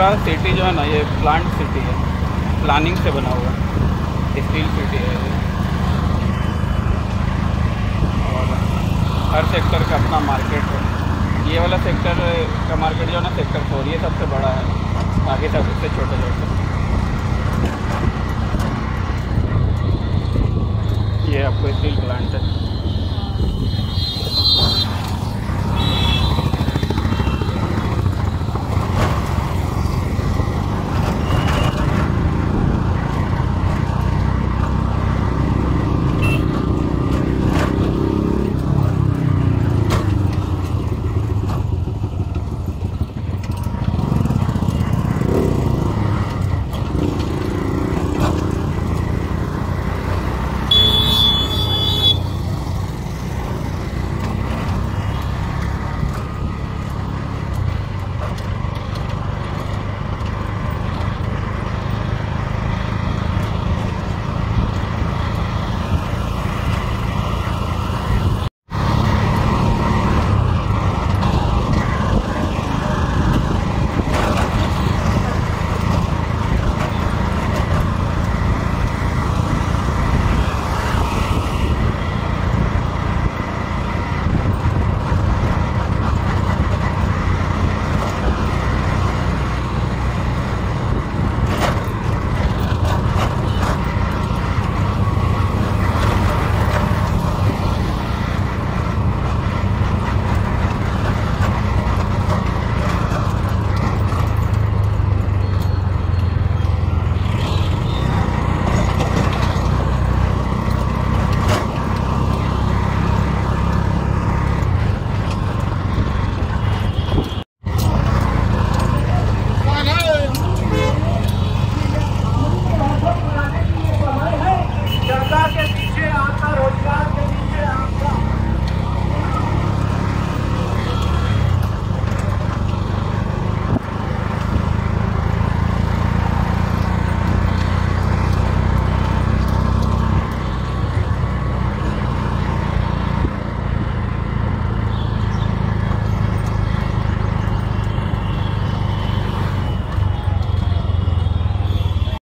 Bandra city जो है ना, ये प्लांट सिटी है। प्लानिंग से बना हुआ स्टील सिटी है ये। और हर सेक्टर का अपना मार्केट है। ये वाला सेक्टर का मार्केट जो है ना सेक्टर फोर ये सबसे बड़ा है। बाकी सब उससे छोटे छोटे